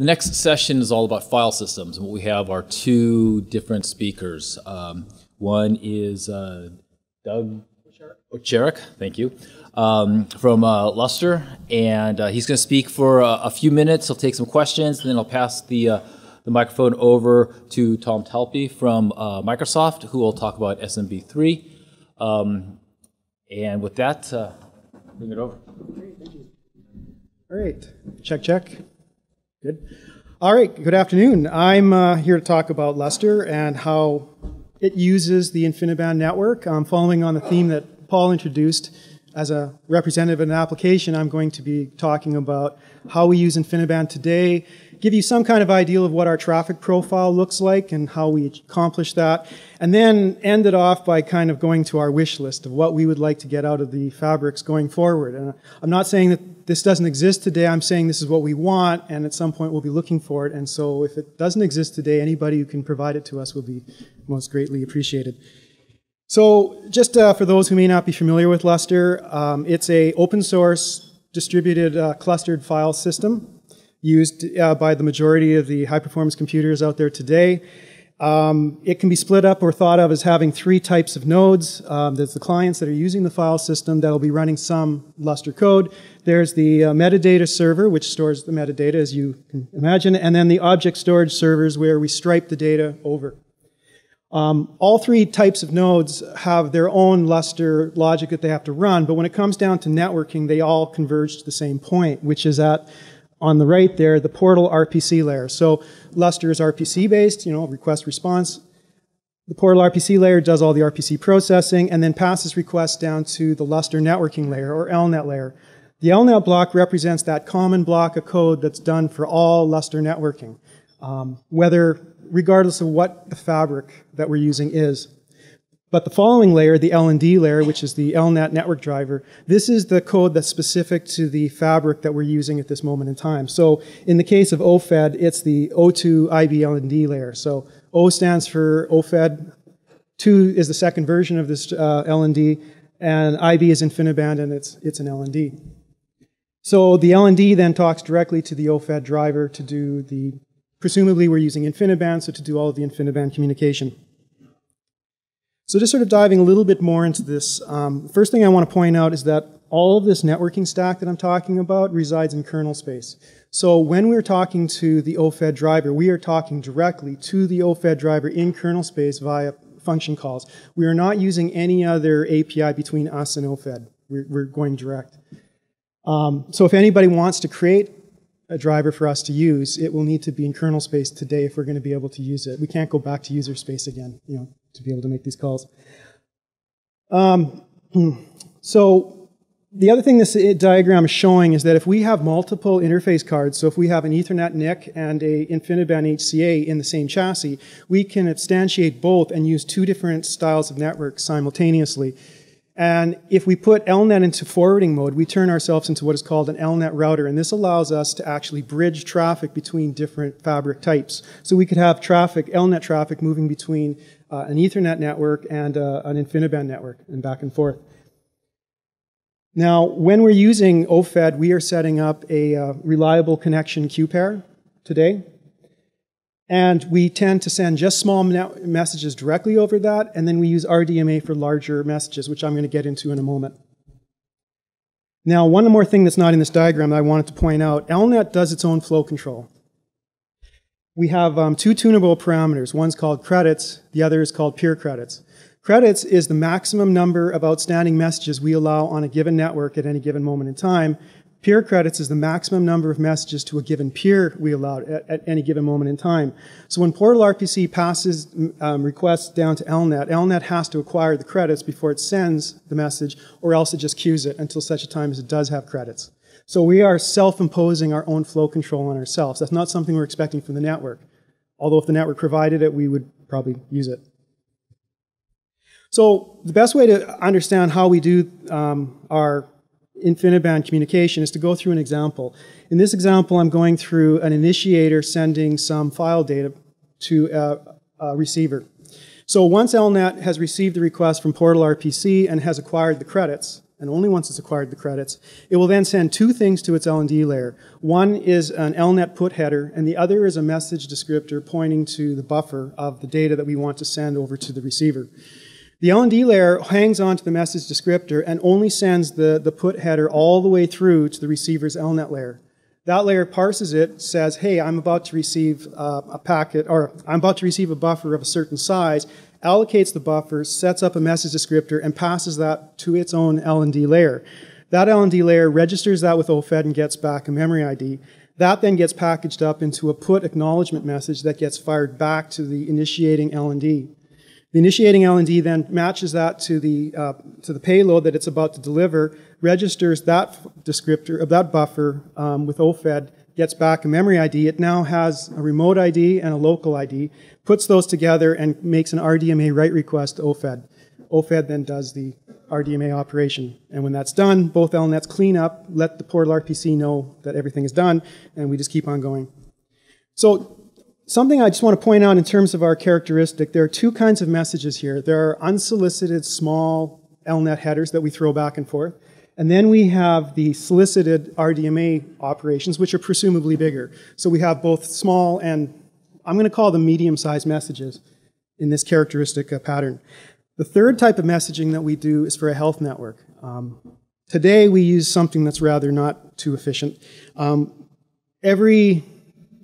The next session is all about file systems, and what we have are two different speakers. Um, one is uh, Doug Oucharek, thank you, um, from uh, Lustre, and uh, he's going to speak for uh, a few minutes. He'll take some questions, and then I'll pass the uh, the microphone over to Tom Talpe from uh, Microsoft, who will talk about SMB3. Um, and with that, bring it over. All right, check, check. Good. All right, good afternoon. I'm uh, here to talk about Lustre and how it uses the InfiniBand network. I'm following on the theme that Paul introduced. As a representative of an application, I'm going to be talking about how we use InfiniBand today, give you some kind of idea of what our traffic profile looks like and how we accomplish that, and then end it off by kind of going to our wish list of what we would like to get out of the fabrics going forward. And I'm not saying that this doesn't exist today, I'm saying this is what we want, and at some point we'll be looking for it. And so if it doesn't exist today, anybody who can provide it to us will be most greatly appreciated. So just uh, for those who may not be familiar with Lustre, um, it's a open source distributed uh, clustered file system used uh, by the majority of the high performance computers out there today. Um, it can be split up or thought of as having three types of nodes. Um, there's the clients that are using the file system that will be running some Lustre code. There's the uh, metadata server, which stores the metadata, as you can imagine, and then the object storage servers where we stripe the data over. Um, all three types of nodes have their own Lustre logic that they have to run, but when it comes down to networking, they all converge to the same point, which is that on the right there, the portal RPC layer. So Lustre is RPC based, you know, request response. The portal RPC layer does all the RPC processing and then passes requests down to the Lustre networking layer or LNet layer. The LNet block represents that common block of code that's done for all Lustre networking, um, whether regardless of what the fabric that we're using is. But the following layer, the LND layer, which is the LNet network driver, this is the code that's specific to the fabric that we're using at this moment in time. So in the case of OFED, it's the O2 IB LND layer. So O stands for OFED, 2 is the second version of this uh, LND, and IB is InfiniBand, and it's, it's an LND. So the LND then talks directly to the OFED driver to do the, presumably we're using InfiniBand, so to do all of the InfiniBand communication. So just sort of diving a little bit more into this, um, first thing I want to point out is that all of this networking stack that I'm talking about resides in kernel space. So when we're talking to the OFED driver, we are talking directly to the OFED driver in kernel space via function calls. We are not using any other API between us and OFED. We're, we're going direct. Um, so if anybody wants to create a driver for us to use, it will need to be in kernel space today if we're going to be able to use it. We can't go back to user space again. You know, to be able to make these calls. Um, so the other thing this diagram is showing is that if we have multiple interface cards, so if we have an Ethernet NIC and a InfiniBand HCA in the same chassis, we can instantiate both and use two different styles of networks simultaneously. And if we put LNet into forwarding mode, we turn ourselves into what is called an LNet router. And this allows us to actually bridge traffic between different fabric types. So we could have traffic, LNet traffic, moving between uh, an Ethernet network and uh, an InfiniBand network and back and forth. Now, when we're using OFED, we are setting up a uh, reliable connection queue pair today. And we tend to send just small messages directly over that, and then we use RDMA for larger messages, which I'm going to get into in a moment. Now, one more thing that's not in this diagram that I wanted to point out, LNet does its own flow control. We have um, two tunable parameters. One's called credits, the other is called peer credits. Credits is the maximum number of outstanding messages we allow on a given network at any given moment in time, Peer credits is the maximum number of messages to a given peer we allow at, at any given moment in time. So when Portal RPC passes um, requests down to LNet, LNet has to acquire the credits before it sends the message, or else it just queues it until such a time as it does have credits. So we are self-imposing our own flow control on ourselves. That's not something we're expecting from the network. Although if the network provided it, we would probably use it. So the best way to understand how we do um, our InfiniBand communication is to go through an example. In this example, I'm going through an initiator sending some file data to a, a receiver. So once LNet has received the request from Portal RPC and has acquired the credits, and only once it's acquired the credits, it will then send two things to its LND layer. One is an LNet put header, and the other is a message descriptor pointing to the buffer of the data that we want to send over to the receiver. The LND layer hangs onto the message descriptor and only sends the, the put header all the way through to the receiver's LNet layer. That layer parses it, says, hey, I'm about to receive uh, a packet, or I'm about to receive a buffer of a certain size, allocates the buffer, sets up a message descriptor, and passes that to its own LND layer. That LND layer registers that with OFED and gets back a memory ID. That then gets packaged up into a put acknowledgement message that gets fired back to the initiating LND. The initiating LND then matches that to the, uh, to the payload that it's about to deliver, registers that descriptor, of that buffer um, with OFED, gets back a memory ID. It now has a remote ID and a local ID, puts those together and makes an RDMA write request to OFED. OFED then does the RDMA operation. And when that's done, both LNets clean up, let the portal RPC know that everything is done, and we just keep on going. So something I just want to point out in terms of our characteristic, there are two kinds of messages here. There are unsolicited small LNet headers that we throw back and forth. And then we have the solicited RDMA operations, which are presumably bigger. So we have both small and, I'm going to call them medium-sized messages in this characteristic uh, pattern. The third type of messaging that we do is for a health network. Um, today we use something that's rather not too efficient. Um, every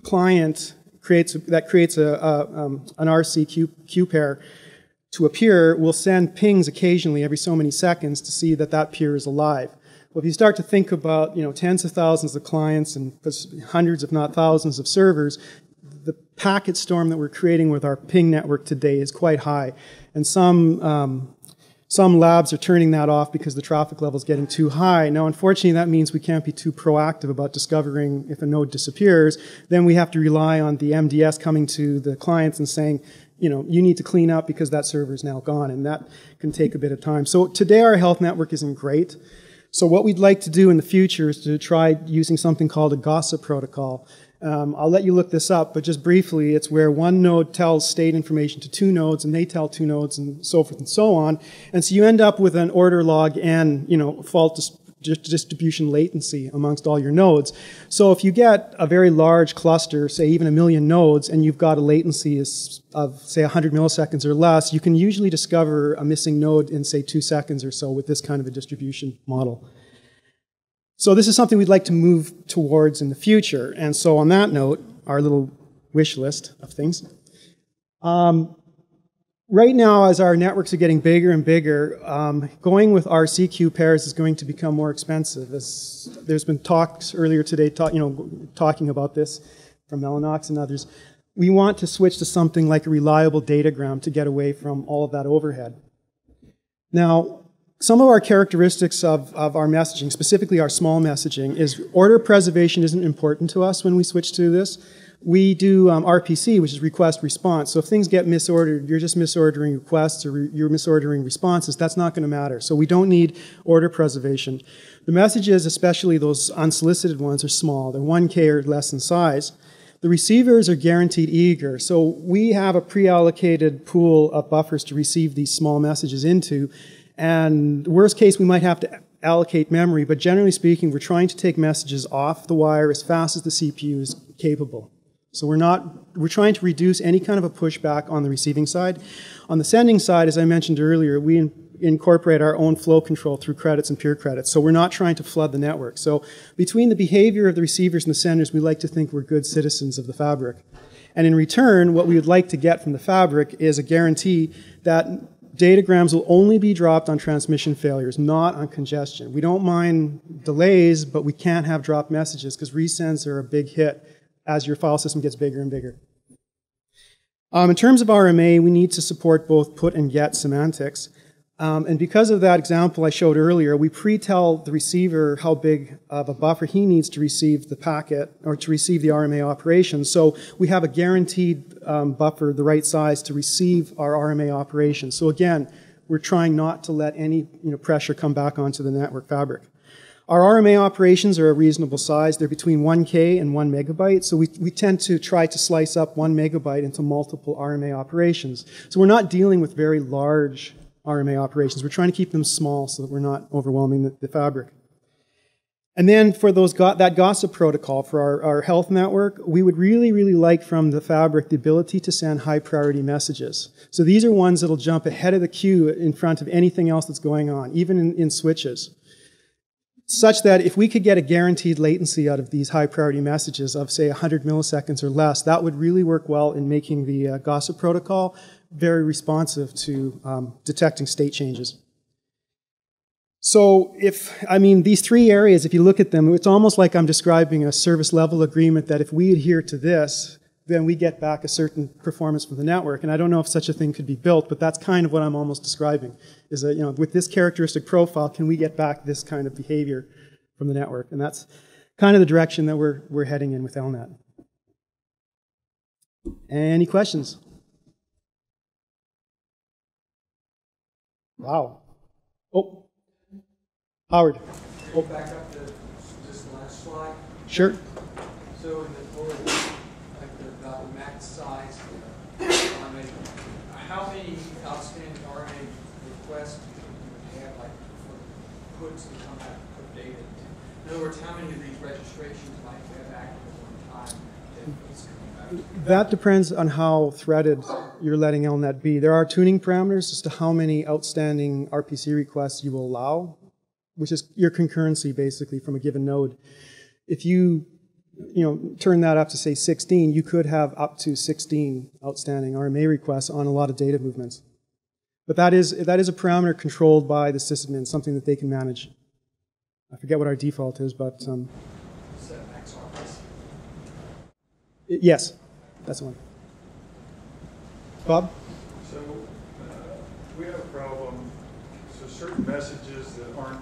client creates, that creates a, a um, an RC queue, queue pair to a peer will send pings occasionally every so many seconds to see that that peer is alive. Well, if you start to think about you know tens of thousands of clients and hundreds, if not thousands, of servers, the packet storm that we're creating with our ping network today is quite high, and some um, some labs are turning that off because the traffic level is getting too high. Now, unfortunately, that means we can't be too proactive about discovering if a node disappears. Then we have to rely on the MDS coming to the clients and saying, you know, you need to clean up because that server is now gone, and that can take a bit of time. So today our health network isn't great. So what we'd like to do in the future is to try using something called a gossip protocol. Um, I'll let you look this up, but just briefly, it's where one node tells state information to two nodes, and they tell two nodes, and so forth and so on. And so you end up with an order log n, you know, fault distribution latency amongst all your nodes. So if you get a very large cluster, say even a million nodes, and you've got a latency of say 100 milliseconds or less, you can usually discover a missing node in say two seconds or so with this kind of a distribution model. So this is something we'd like to move towards in the future. And so on that note, our little wish list of things. Um, right now, as our networks are getting bigger and bigger, um, going with RCQ pairs is going to become more expensive. As there's been talks earlier today, talk, you know, talking about this from Mellanox and others. We want to switch to something like a reliable datagram to get away from all of that overhead. Now, some of our characteristics of, of our messaging, specifically our small messaging, is order preservation isn't important to us when we switch to this we do um, RPC, which is request response. So if things get misordered, you're just misordering requests or re you're misordering responses, that's not going to matter. So we don't need order preservation. The messages, especially those unsolicited ones, are small. They're 1K or less in size. The receivers are guaranteed eager. So we have a pre-allocated pool of buffers to receive these small messages into. And worst case, we might have to allocate memory, but generally speaking, we're trying to take messages off the wire as fast as the CPU is capable. So we're not, we're trying to reduce any kind of a pushback on the receiving side. On the sending side, as I mentioned earlier, we in, incorporate our own flow control through credits and peer credits. So we're not trying to flood the network. So between the behavior of the receivers and the senders, we like to think we're good citizens of the fabric. And in return, what we would like to get from the fabric is a guarantee that datagrams will only be dropped on transmission failures, not on congestion. We don't mind delays, but we can't have dropped messages because resends are a big hit as your file system gets bigger and bigger. Um, in terms of RMA, we need to support both put and get semantics. Um, and because of that example I showed earlier, we pre-tell the receiver how big of a buffer he needs to receive the packet or to receive the RMA operation. So we have a guaranteed um, buffer the right size to receive our RMA operation. So again, we're trying not to let any you know, pressure come back onto the network fabric. Our RMA operations are a reasonable size. They're between 1K and 1 megabyte. So we, we tend to try to slice up 1 megabyte into multiple RMA operations. So we're not dealing with very large RMA operations. We're trying to keep them small so that we're not overwhelming the, the fabric. And then for those that gossip protocol for our, our health network, we would really, really like from the fabric the ability to send high priority messages. So these are ones that'll jump ahead of the queue in front of anything else that's going on, even in, in switches. Such that if we could get a guaranteed latency out of these high priority messages of, say, 100 milliseconds or less, that would really work well in making the uh, gossip protocol very responsive to um, detecting state changes. So if, I mean, these three areas, if you look at them, it's almost like I'm describing a service level agreement that if we adhere to this, then we get back a certain performance from the network. And I don't know if such a thing could be built, but that's kind of what I'm almost describing. Is that, you know, with this characteristic profile, can we get back this kind of behavior from the network? And that's kind of the direction that we're, we're heading in with LNet. Any questions? Wow. Oh. Howard. Go back up to this last slide. Sure. So in the board, like the, the max size, how many outstanding RMA requests do you have, like, for puts and come back, put data? In other words, how many of these registrations might have active at one time that depends on how threaded you're letting LNet be. There are tuning parameters as to how many outstanding RPC requests you will allow which is your concurrency basically from a given node. If you you know, turn that up to say 16, you could have up to 16 outstanding RMA requests on a lot of data movements. But that is, that is a parameter controlled by the sysadmin, something that they can manage. I forget what our default is, but um, yes, that's the one. Bob? So uh, we have a problem. So certain messages that aren't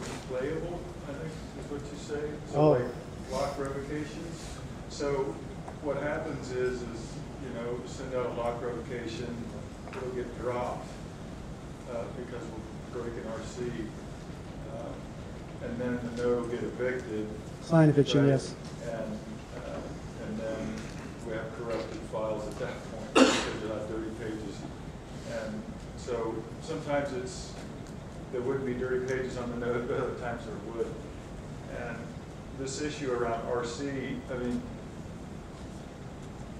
replayable, I think is what you say. So Oh. like lock revocations. So what happens is, is, you know, send out a lock revocation, it'll get dropped, uh, because we're breaking RC. uh, And then the node will get evicted. Client eviction, right? yes. We have corrupted files at that point, because you'll have dirty pages. And so sometimes it's, there wouldn't be dirty pages on the node, but other times there would. And this issue around RC, I mean,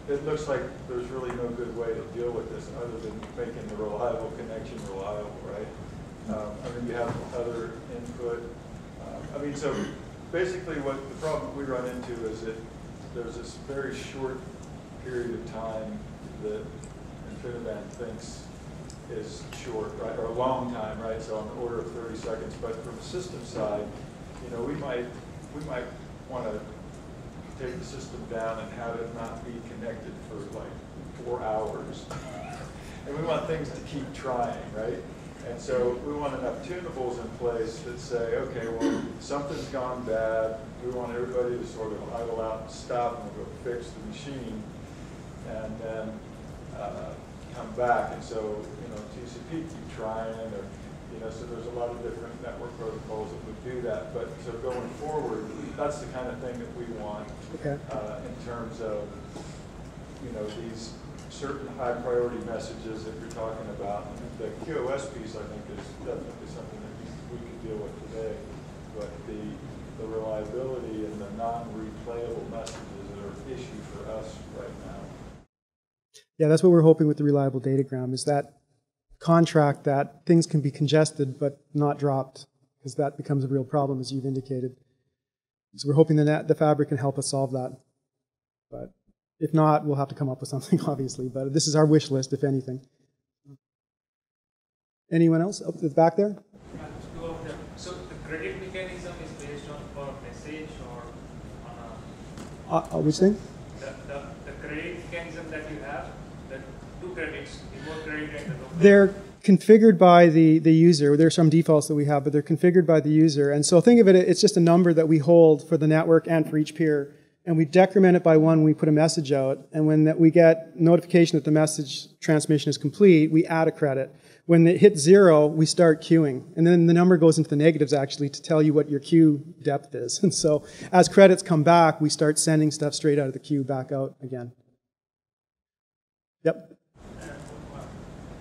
it looks like there's really no good way to deal with this other than making the reliable connection reliable, right? Um, I mean, you have other input. Uh, I mean, so basically what the problem we run into is that there's this very short period of time that InfiniBand thinks is short, right, or a long time, right? So on the order of 30 seconds. But from the system side, you know, we might we might want to take the system down and have it not be connected for like four hours. and we want things to keep trying, right? And so we want enough tunables in place that say, okay, well, something's gone bad. We want everybody to sort of idle out and stop and go fix the machine. And then uh, come back. And so, you know, TCP keep trying, or, you know, so there's a lot of different network protocols that would do that. But so going forward, that's the kind of thing that we want uh, in terms of, you know, these certain high priority messages that you're talking about. The QoS piece, I think, is definitely something that we could deal with today. But the, the reliability and the non-replayable messages are an issue for us right now. Yeah, that's what we're hoping with the reliable datagram is that contract that things can be congested but not dropped because that becomes a real problem as you've indicated. So we're hoping that the fabric can help us solve that. But if not, we'll have to come up with something obviously, but this is our wish list if anything. Anyone else up at the back there? Yeah, just two. So the credit mechanism is based on per message or on a, Uh, uh, which thing? the, the, the credit mechanism that you have, the two credits, the more credit and the credit. They're configured by the, the user. There are some defaults that we have, but they're configured by the user. And so think of it, it's just a number that we hold for the network and for each peer. And we decrement it by one when we put a message out. And when that we get notification that the message transmission is complete, we add a credit. When it hits zero, we start queuing. And then the number goes into the negatives actually to tell you what your queue depth is. And so as credits come back, we start sending stuff straight out of the queue back out again. Yep. Uh,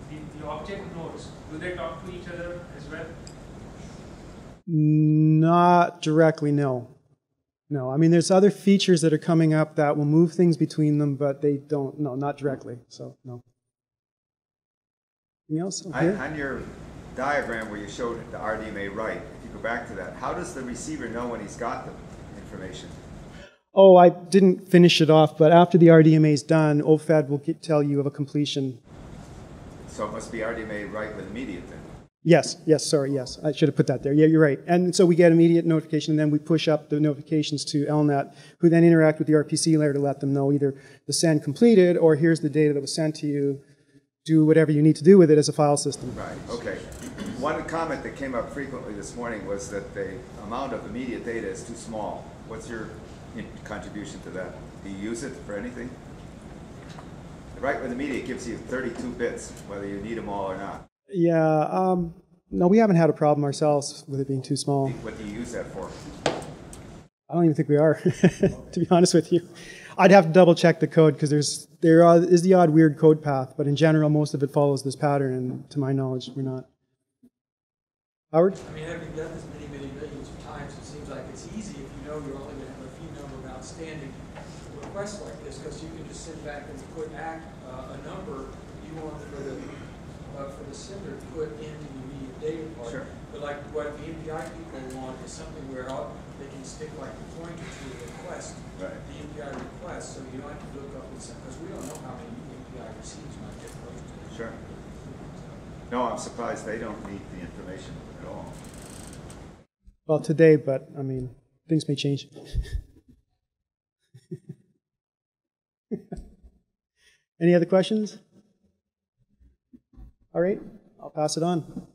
the, the object nodes, do they talk to each other as well? Not directly, no. No, I mean, there's other features that are coming up that will move things between them, but they don't, no, not directly, so, no. Anything else? On, Here? on your diagram where you showed the RDMA write, if you go back to that, how does the receiver know when he's got the information? Oh, I didn't finish it off, but after the RDMA is done, OFED will get, tell you of a completion. So it must be RDMA write with immediate then. Yes, yes, sorry, yes, I should have put that there. Yeah, you're right. And so we get immediate notification, and then we push up the notifications to LNet, who then interact with the RPC layer to let them know either the send completed, or here's the data that was sent to you. Do whatever you need to do with it as a file system. Right, okay. One comment that came up frequently this morning was that the amount of immediate data is too small. What's your contribution to that? Do you use it for anything? Write with immediate gives you 32 bits, whether you need them all or not. Yeah, um, no, we haven't had a problem ourselves with it being too small. What do you use that for? I don't even think we are, to be honest with you. I'd have to double check the code because there's there are, is the odd weird code path, but in general, most of it follows this pattern, and to my knowledge, we're not. Howard? I mean, having done this many, many millions of times, it seems like it's easy if you know you're only gonna have a few number of outstanding requests like this, because you can just sit back and put act, uh, a number you want for the, for the sender put into the immediate data part. Sure. But like what the MPI people want is something where all, they can stick like a pointer to the request. Right. The MPI request, so you don't have to look up and some, because we don't know how many MPI receives might get posted. Sure. No, I'm surprised they don't need the information at all. Well, today, but I mean, things may change. Any other questions? All right, I'll pass it on.